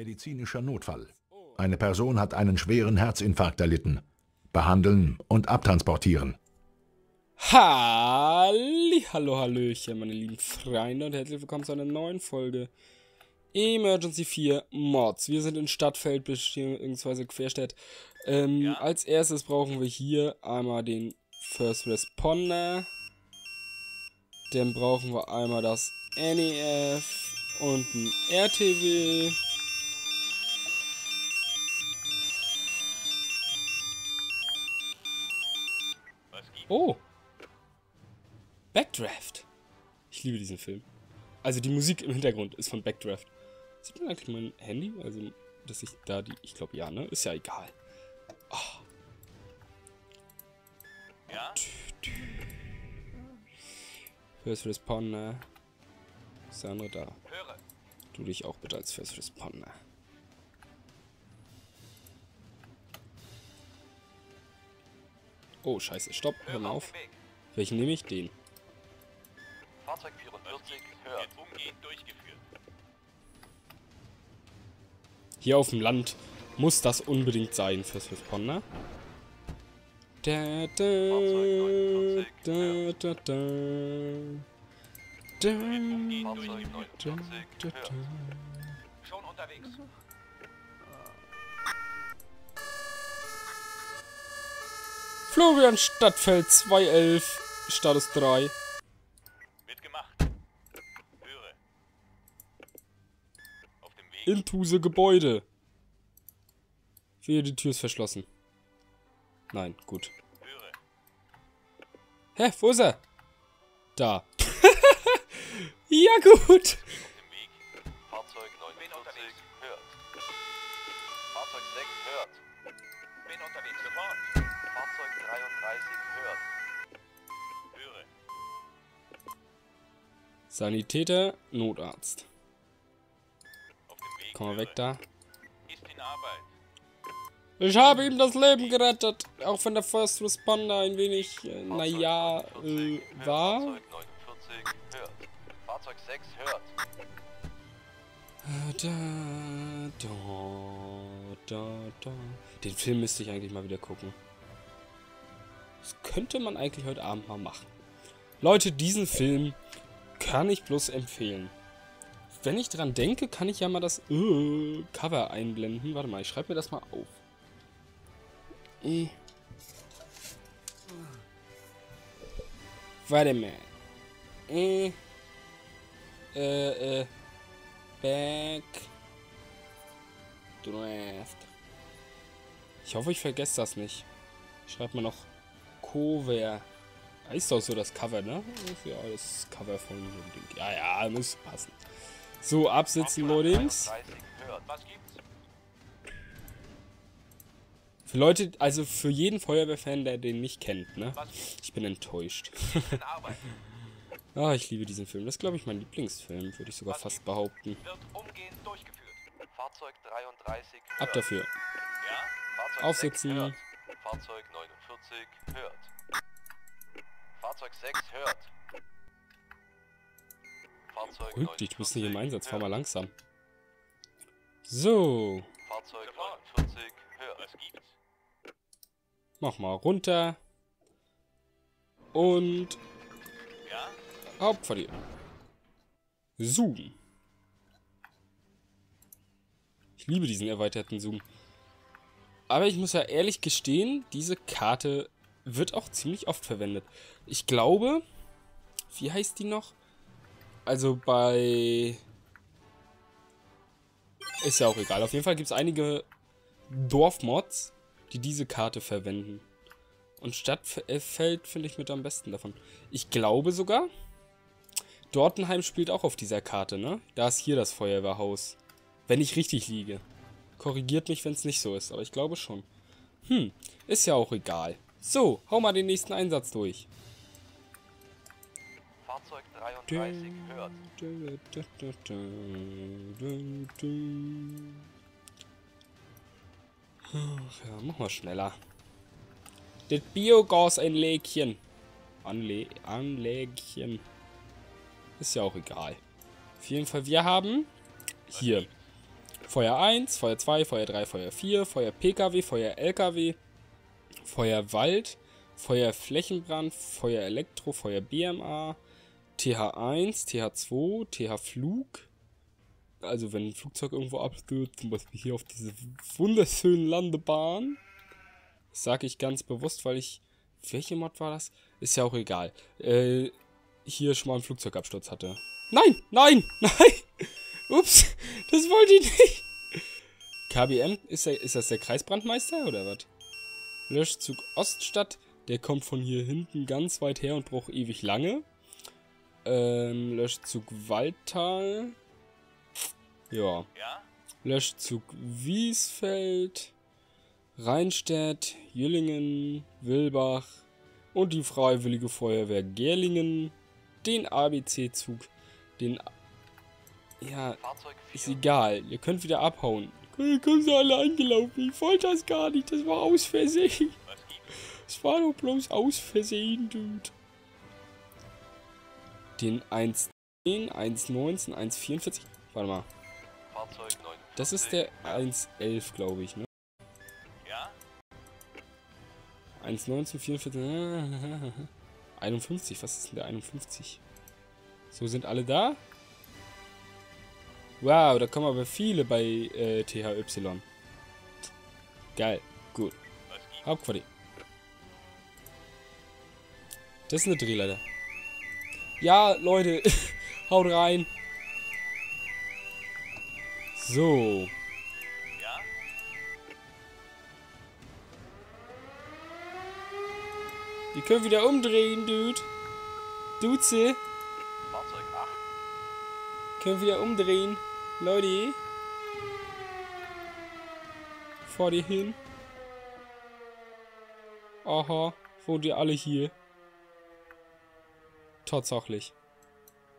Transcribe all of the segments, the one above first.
Medizinischer Notfall. Eine Person hat einen schweren Herzinfarkt erlitten. Behandeln und abtransportieren. Halli, hallo, hallöchen, meine lieben Freunde und herzlich willkommen zu einer neuen Folge Emergency 4 Mods. Wir sind in Stadtfeld bzw. Querstadt. Ähm, ja. Als erstes brauchen wir hier einmal den First Responder. Dann brauchen wir einmal das NEF und ein RTW. Oh. Backdraft. Ich liebe diesen Film. Also die Musik im Hintergrund ist von Backdraft. Sieht man eigentlich mein Handy? Also, dass ich da die... Ich glaube, ja, ne? Ist ja egal. Oh. Ja? First Responder. Ist der andere da? Höre. Du dich auch bitte als First Responder. Oh, scheiße. Stopp. Hör mal auf. Welchen nehme ich? Den. Fahrzeug 44, hört. Hier auf dem Land muss das unbedingt sein fürs Responder. Da, da, da, da, da. Da, da, da, da. Schon unterwegs. Florian Stadtfeld 211, Status 3. Mitgemacht. Höre. Auf dem Weg. Intuse Gebäude. Wehe, die Tür ist verschlossen. Nein, gut. Höre. Hä, wo ist er? Da. ja, gut. Fahrzeug 49 hört. Fahrzeug 6 hört. Bin unterwegs sofort. Fahrzeug 33 hört. Höre. Sanitäter, Notarzt. Komm mal weg da. Ich habe ihm das Leben gerettet, auch wenn der First Responder ein wenig, äh, naja, äh, war. Fahrzeug 49 hört. Fahrzeug 6 hört. Da, da, da, da. Den Film müsste ich eigentlich mal wieder gucken. Das könnte man eigentlich heute Abend mal machen. Leute, diesen Film kann ich bloß empfehlen. Wenn ich dran denke, kann ich ja mal das uh, Cover einblenden. Warte mal, ich schreibe mir das mal auf. Äh. Warte mal. Äh. Äh, äh. Back. Draft. Ich hoffe, ich vergesse das nicht. Ich schreibe mal noch Cover. Ist doch so das Cover, ne? Ja, das Cover von so einem Ding. Ja, ja, muss passen. So, absitzen, Loadings. Für Leute, also für jeden Feuerwehrfan, der den nicht kennt, ne? Ich bin enttäuscht. ah, ich liebe diesen Film. Das ist, glaube ich, mein Lieblingsfilm, würde ich sogar fast behaupten. Ab dafür. Aufsitzen. Fahrzeug 49 hört. Fahrzeug 6 hört. Fahrzeug Beruhig dich, du bist nicht im Einsatz, fahr mal langsam. So. Fahrzeug 49 hört. Mach mal runter. Und ja? Hauptquartier. Zoom. Ich liebe diesen erweiterten Zoom. Aber ich muss ja ehrlich gestehen, diese Karte wird auch ziemlich oft verwendet. Ich glaube, wie heißt die noch? Also bei... Ist ja auch egal. Auf jeden Fall gibt es einige Dorfmods, die diese Karte verwenden. Und Stadtfeld finde ich mit am besten davon. Ich glaube sogar, Dortenheim spielt auch auf dieser Karte, ne? Da ist hier das Feuerwehrhaus. Wenn ich richtig liege. Korrigiert mich, wenn es nicht so ist, aber ich glaube schon. Hm, ist ja auch egal. So, hau mal den nächsten Einsatz durch. Fahrzeug 33 hört. Ach ja, mach mal schneller. Das Biogas-Anlägchen. Anle Anlägchen. Ist ja auch egal. Auf jeden Fall, wir haben hier Feuer 1, Feuer 2, Feuer 3, Feuer 4, Feuer PKW, Feuer LKW, Feuer Wald, Feuer Flächenbrand, Feuer Elektro, Feuer BMA, TH1, TH2, TH Flug. Also wenn ein Flugzeug irgendwo abstürzt, zum Beispiel hier auf diese wunderschönen Landebahn. Das sage ich ganz bewusst, weil ich... Welche Mod war das? Ist ja auch egal. Äh, hier schon mal einen Flugzeugabsturz hatte. Nein, nein, nein! Ups, das wollte ich nicht. KBM, ist, der, ist das der Kreisbrandmeister oder was? Löschzug Oststadt, der kommt von hier hinten ganz weit her und braucht ewig lange. Ähm, Löschzug Waldtal. Ja. Löschzug Wiesfeld. Rheinstedt, Jüllingen, Wilbach und die Freiwillige Feuerwehr Gerlingen. Den ABC-Zug, den... Ja, ist egal. Ihr könnt wieder abhauen. Ihr kommt alle angelaufen. Ich wollte das gar nicht. Das war aus Versehen. Das war doch bloß aus Versehen, Dude. Den 1.10, 1.19, 1.44. Warte mal. Das ist der 1.11, glaube ich, ne? 1,19, 44, 51, was ist denn der 51? So, sind alle da? Wow, da kommen aber viele bei äh, THY. Geil, gut. Hauptquartier. Das ist eine Drehleiter. Ja, Leute, haut rein. So. Wir können wieder umdrehen, Dude. Duze. Fahrzeug 8. Können wieder umdrehen. Leute. Vor dir hin. Aha. Wohnt ihr alle hier? Tatsächlich.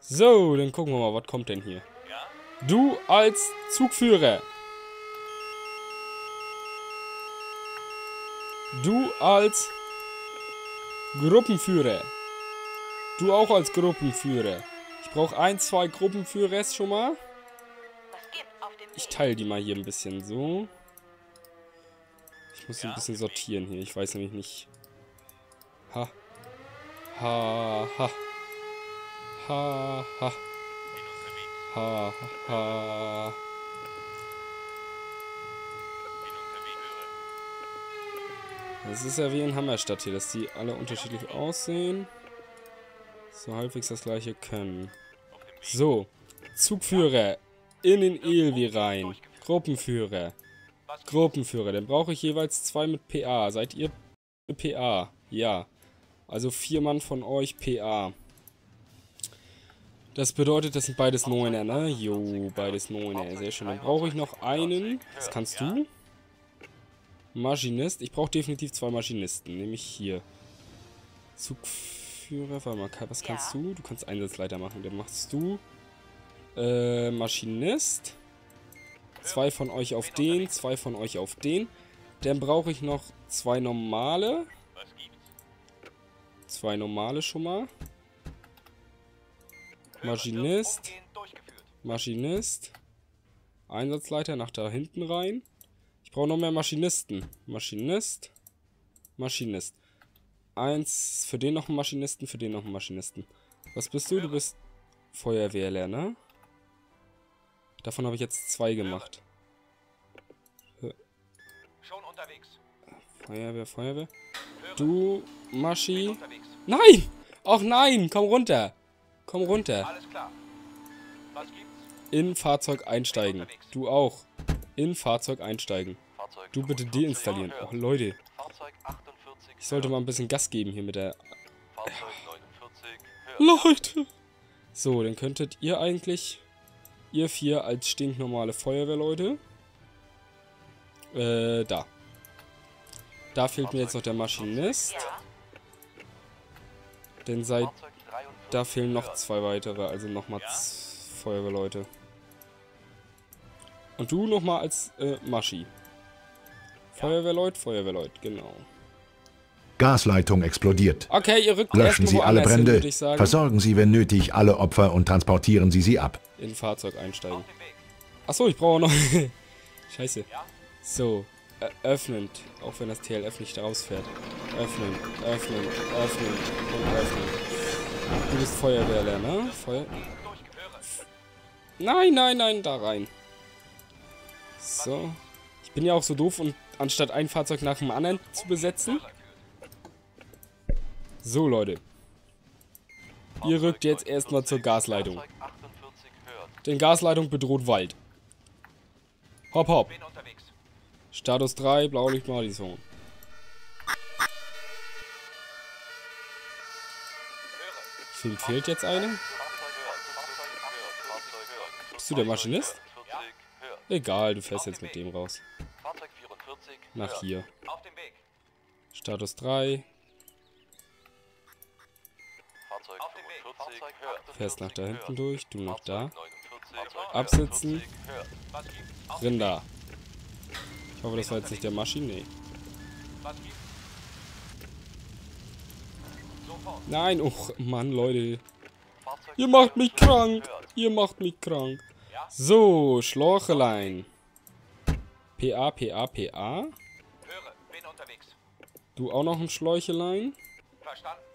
So, dann gucken wir mal, was kommt denn hier. Du als Zugführer. Du als Gruppenführer. Du auch als Gruppenführer. Ich brauche ein, zwei Gruppenführer schon mal. Ich teile die mal hier ein bisschen so. Ich muss ein bisschen sortieren hier. Ich weiß nämlich nicht. Ha. Ha, ha. Ha, ha. Ha, ha. Das ist ja wie in Hammerstadt hier, dass die alle unterschiedlich aussehen. So halbwegs das gleiche können. So, Zugführer in den ELW rein. Gruppenführer. Gruppenführer. Dann brauche ich jeweils zwei mit PA. Seid ihr PA? Ja. Also vier Mann von euch PA. Das bedeutet, das sind beides Neuner, ne? Jo, beides Neuner. Sehr schön. Dann brauche ich noch einen. Das kannst du. Maschinist. Ich brauche definitiv zwei Maschinisten. Nämlich hier. Zugführer. Warte mal, was kannst du? Du kannst Einsatzleiter machen. Dann machst du. Äh, Maschinist. Zwei von euch auf den, zwei von euch auf den. Dann brauche ich noch zwei normale. Zwei normale schon mal. Maschinist. Maschinist. Einsatzleiter nach da hinten rein. Ich brauche noch mehr Maschinisten. Maschinist. Maschinist. Eins, für den noch einen Maschinisten, für den noch einen Maschinisten. Was bist du? Du bist Feuerwehrler, ne? Davon habe ich jetzt zwei gemacht. Schon unterwegs. Feuerwehr, Feuerwehr. Du, Maschi. Nein! Ach nein, komm runter. Komm runter. Alles klar. Was gibt's? In Fahrzeug einsteigen. Du auch. In Fahrzeug einsteigen. Fahrzeug Du bitte 45 deinstallieren. Oh Leute, Fahrzeug 48. ich sollte mal ein bisschen Gas geben hier mit der... Fahrzeug 49. hört. Leute! So, dann könntet ihr eigentlich... Ihr vier als stinknormale Feuerwehrleute. Äh, da. Da fehlt mir jetzt noch der Maschinist. Denn seit... Fahrzeug 43. Da fehlen noch zwei weitere, also nochmal. Feuerwehrleute. Und du nochmal als äh, Maschi. Feuerwehrleut, Feuerwehrleut, genau. Gasleitung explodiert. Okay, ihr rückt Löschen Sie alle hin, Brände, sagen. versorgen Sie, wenn nötig, alle Opfer und transportieren Sie sie ab. In Fahrzeug einsteigen. Achso, ich brauche noch... Scheiße. So, öffnend. Auch wenn das TLF nicht rausfährt. Öffnen, öffnen, öffnen und öffnen. Du bist Feuerwehrler, ne? Feuer... Nein, nein, nein, da rein. So. Ich bin ja auch so doof und anstatt ein Fahrzeug nach dem anderen zu besetzen. So, Leute. Ihr rückt jetzt erstmal zur Gasleitung. Fahrzeug 48 hört. Denn Gasleitung bedroht Wald. Hopp, hopp. Status 3, Blaulicht Madison. Finde, fehlt jetzt eine. Bist du der Maschinist? 44 hört. Egal, du fährst jetzt mit dem raus. Fahrzeug 44 Nach hier. Status 3. Fährst nach da hinten durch, du nach da. Fahrzeug 49 hört. Absitzen. 40 hört. Was gibt's? Rinder. Ich hoffe, das war jetzt nicht der Maschine. Nee. Nein, oh Mann, Leute. Ihr macht mich 42 krank. Ihr macht mich krank. So, Schlorchelein. PA, PA, PA. Höre. Bin unterwegs. Du auch noch ein Schläuchelein. Verstanden?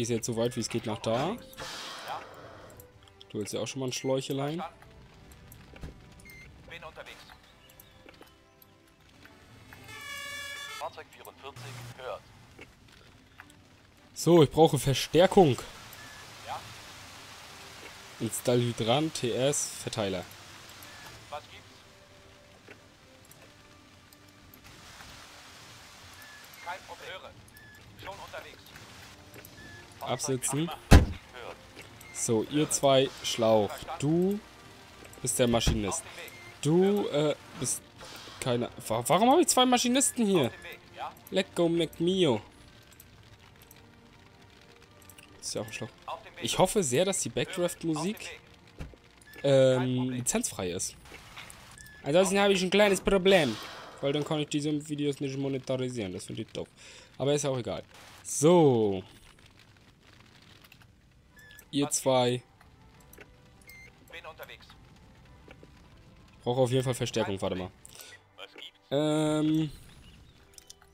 Gehst jetzt so weit, wie es geht, nach da. Du willst ja auch schon mal ein Schläuchelein. Bin unterwegs. Fahrzeug 44 hört. So, ich brauche Verstärkung. Ja? Install Hydrant, TS, Verteiler. Absitzen. So, ihr zwei Schlauch. Du bist der Maschinist. Du äh, bist keine. Wa- Warum habe ich zwei Maschinisten hier? Lecco McMio. Ist ja auch ein Schlauch. Ich hoffe sehr, dass die Backdraft-Musik ähm, lizenzfrei ist. Ansonsten habe ich ein kleines Problem. Weil dann kann ich diese Videos nicht monetarisieren. Das finde ich doof. Aber ist auch egal. So. Ihr zwei. Bin unterwegs. Ich brauche auf jeden Fall Verstärkung. Warte mal. Ähm.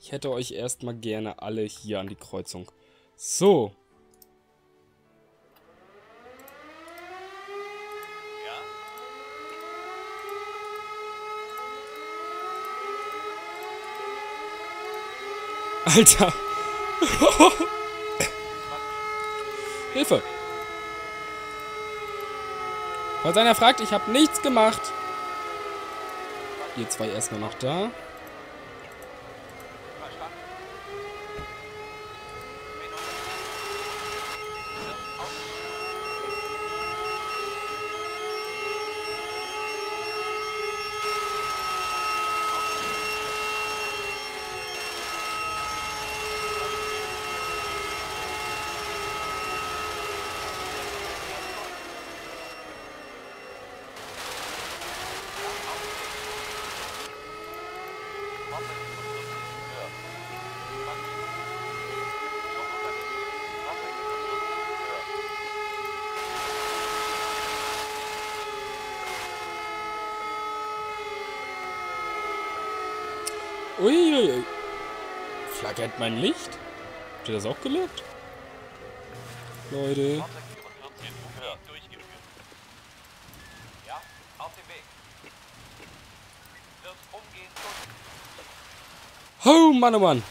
Ich hätte euch erstmal gerne alle hier an die Kreuzung. So. Alter. Hilfe. Falls einer fragt, ich habe nichts gemacht. Ihr zwei erstmal noch da. Verstanden? Bin unterwegs. Wird aus. Fahrzeug 45 hört. Was gibt's? Schon unterwegs. Fahrzeug 45 hört. Uiuiui. Flackert mein Licht? Habt ihr das auch gemerkt? Leute. Fahrzeug 44 hört. Durchgeführt. Ja? Auf dem Weg. Wird umgehend durch. Oh, Mann, oh Mann.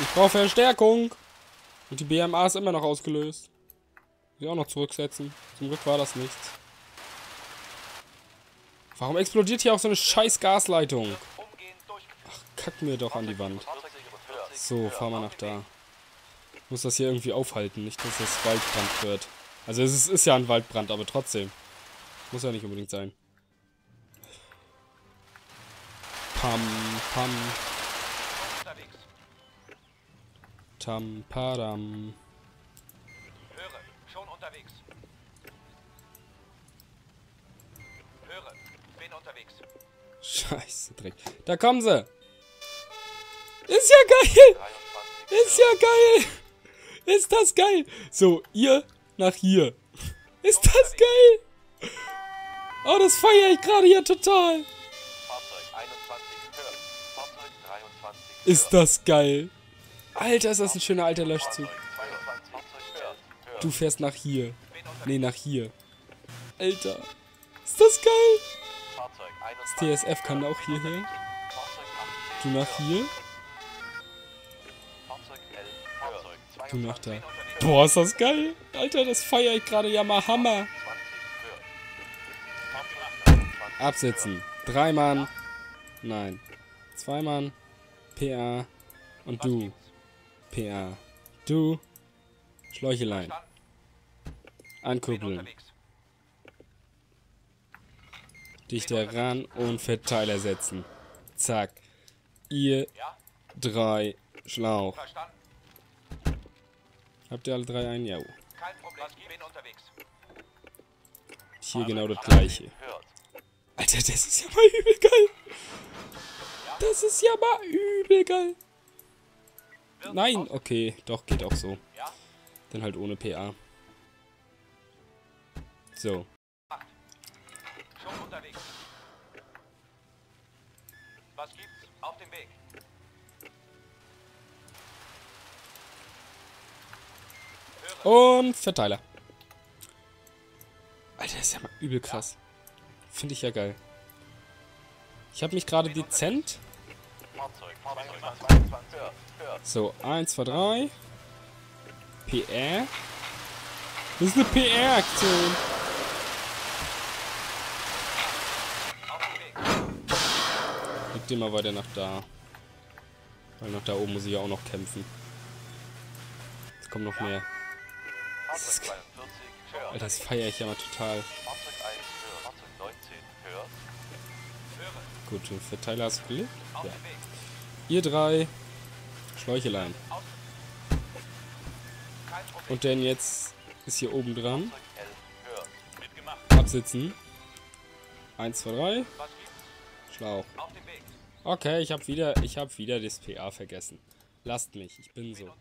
Ich brauche Verstärkung. Und die BMA ist immer noch ausgelöst. Sie auch noch zurücksetzen. Zum Glück war das nichts. Warum explodiert hier auch so eine scheiß Gasleitung? Durchgeführt. Kack mir doch an die Wand. Fahrzeug 44 So, fahren wir nach da. Muss das hier irgendwie aufhalten, nicht dass das Waldbrand wird. Also es ist, ist ja ein Waldbrand, aber trotzdem. Muss ja nicht unbedingt sein. Pam, pam, tam, padam. Unterwegs. Höre. Bin unterwegs. Scheiße, Dreck. Da kommen sie. Ist ja geil! 23 Ist ja geil! Ist das geil! So, ihr nach hier. Ist das geil? Oh, das feiere ich gerade hier total. Fahrzeug 21 gehört. Fahrzeug 23 Ist das geil. Alter, ist das ein schöner alter Löschzug. Du fährst nach hier. Nee, nach hier. Alter. Ist das geil? Das 21 TSF kann auch hierher. Fahrzeug 18 Du nach hier. Fahrzeug 11 Fahrzeug Du nach 22 da. Boah, ist das geil. Alter, das feiere ich gerade ja mal Hammer. 20 hört. Fahrzeug 23 Absetzen. Drei Mann. Nein. Zwei Mann. PA. Und du. PA. Du. Schläuchelein. Ankuppeln. unterwegs. Dichter ran und Verteiler setzen. Zack. Ihr Ja, drei Schlauch. verstanden. Habt ihr alle drei einen? Ja. Kein Problem. Bin unterwegs. Hier genau das gleiche. hört. Alter, das ist ja mal übel geil. Das ist ja mal übel geil. Nein, okay. Doch, geht auch so. Ja, Dann halt ohne PA. So. schon unterwegs. Was gibt's? Auf dem Weg. Und Verteiler. Alter, das ist ja mal übel krass. Finde ich ja geil. Ich habe mich gerade dezent. Fahrzeug 22 hört. Hört. So, 1, 2, 3. PR. Das ist eine PR-Aktion. Auf dem Weg. Liegt immer weiter nach da. Weil nach da oben muss ich ja auch noch kämpfen. Es kommt noch mehr. 42 hört. Alter, das feiere ich ja mal total. Fahrzeug 1 hört. Fahrzeug 19 hört. Höre. Gut, den Verteiler hast du gelegt. Auf Ja. dem Weg. Ihr drei. Schläuchelein. Und denn jetzt ist hier oben dran. Fahrzeug 11 hört. Mitgemacht. Absitzen. 1, 2, 3. Was gibt's? Schlauch. Okay, ich habe wieder, ich habe wieder das PA vergessen. Lasst mich, ich bin so.